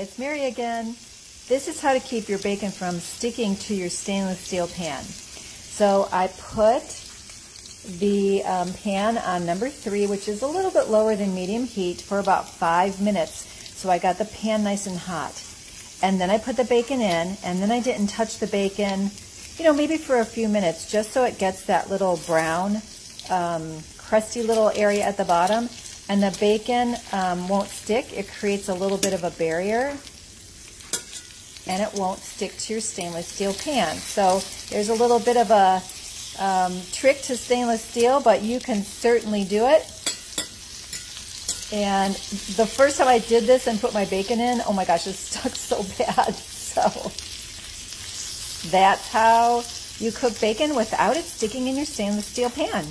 Sherry again. This is how to keep your bacon from sticking to your stainless steel pan. So I put the um, pan on number three, which is a little bit lower than medium heat, for about five minutes. So I got the pan nice and hot. And then I put the bacon in, and then I didn't touch the bacon, you know, maybe for a few minutes, just so it gets that little brown, um, crusty little area at the bottom. And the bacon um, won't stick. It creates a little bit of a barrier and it won't stick to your stainless steel pan. So there's a little bit of a um, trick to stainless steel, but you can certainly do it. And the first time I did this and put my bacon in, oh my gosh, it stuck so bad. So that's how you cook bacon without it sticking in your stainless steel pan.